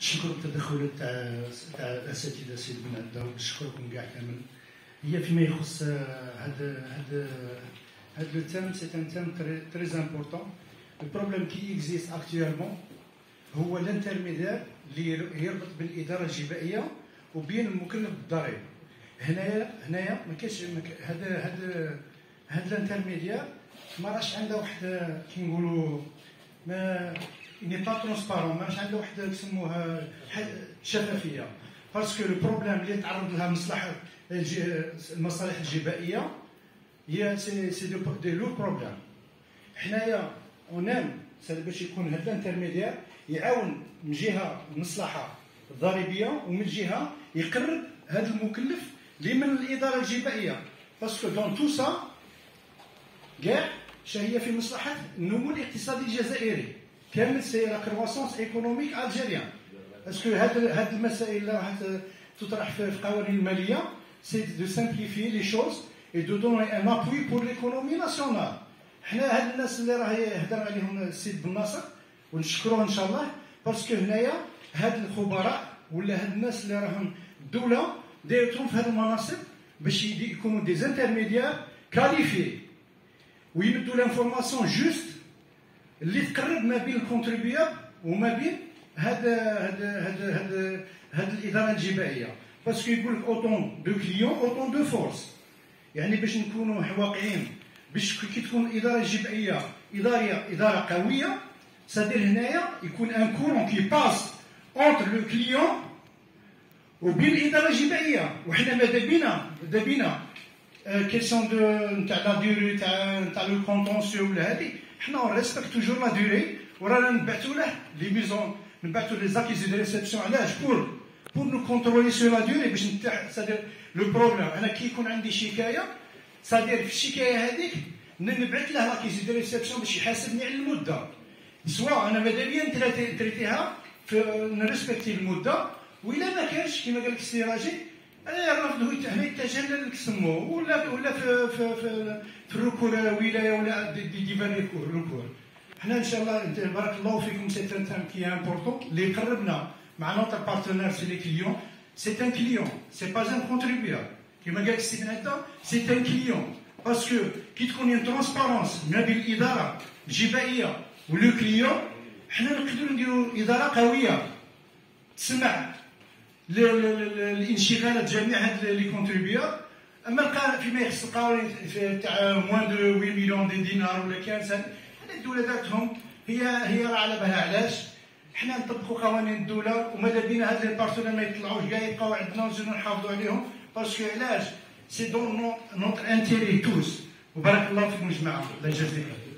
نشكر التدخلات تاع تاع الاساتذه سيد بن عبده ونشكركم كاع كامل. هي فيما يخص هذا هذا هذا le thème c'est un thème très important ال problème qui existe actuellement هو ال intermédiaire اللي يربط بين الاداره الجبائية وبين المكلف بالضريبه هنايا هنايا ما كاينش هذا هذا هذا ال intermédiaire ما راش عنده واحد كي نقولوا ما ني pas transparent ما راش عنده واحد يسموها شفافيه parce que le problème اللي تعرض لها مصلحه المصالح الجبائيه هي c'est c'est de le problème حنايا اونام باش يكون هذا ال intermédiaire يعاون من جهه المصلحه الضريبيه ومن جهه يقرب هذا المكلف لمن الاداره الجبائيه parce que dans tout ça كاع هي في مصلحه النمو الاقتصادي الجزائري كامل c'est la croissance économique algérienne. parce que هاد هاد المسائل اللي راح تطرح في القوانين المالية؟ c'est de simplifier les choses et de donner un appui pour l'économie nationale حنا هاد الناس اللي راه يهضر عليهم السيد بن ناصر ونشكروه إن شاء الله parce que هنايا هاد الخبراء ولا هاد الناس اللي راهم الدولة دايرتهم في هاد المناصب باش يكونوا des intermédiaires qualifiés ويمدوا l'information juste اللي تقرب ما بين ال contribuable وما بين هذا هذا هذا هذا هذه الاداره الجبائيه parce que يقول لك autant de clients autant de force يعني باش نكونوا واقعيين باش كي تكون الاداره الجبائيه اداره إدارة قوية c'est-à-dire هنايا يكون un courant qui passe entre le client وبين الإدارة الجبائيه وحنا ماذا بينا؟ ماذا بينا؟ question de نتاع la durée تاع نتاع le contentieux ولا هذه؟ حنا on respecte toujours la durée ورانا نبعثوا له les mises en نبعثوا les accusés de réception علاش pour pour nous contrôler sur la durée باش نتاح c'est-à-dire le problème أنا كي يكون عندي شكايه c'est-à-dire في الشكايه هذيك نبعث له l'accusé de réception باش يحاسبني على المده سواء أنا ماذا بيا ن traiter يها نريسبكتي المده وإلا ما كانش كما قال لك السي راجي الرفض هو يتجلى لك سمو ولا ولا في في في, في الركور ولاية ولا دي ديفان ركور حنا إن شاء الله بارك الله فيكم. سي ان تام كي امبورتون اللي يقربنا مع نوتر بارتنير سي لي كليون سي ان كليون سي با ان كونتريبيور كما قال لك السي بناتا سي ان كليون باسكو كي تكون ان ترونسبارونس ما بين الاداره الجبائيه و le client حنا نقدروا نديروا إدارة قوية. تسمع. الانشغالات جميع هاد les contribuables. أما فيما يخص القوانين تاع moins de 8 millions de dinars ولا كان هاد الدولة دارتهم هي هي راه على بالها علاش؟ حنا نطبقوا قوانين الدولة وماذا بينا هاد les partenaires ما يطلعوش كاع يبقاو عندنا ونزيدو نحافظوا عليهم. parce que علاش؟ c'est dans notre intérêt tous. وبارك الله فيكم جماعة. الله يجازيكم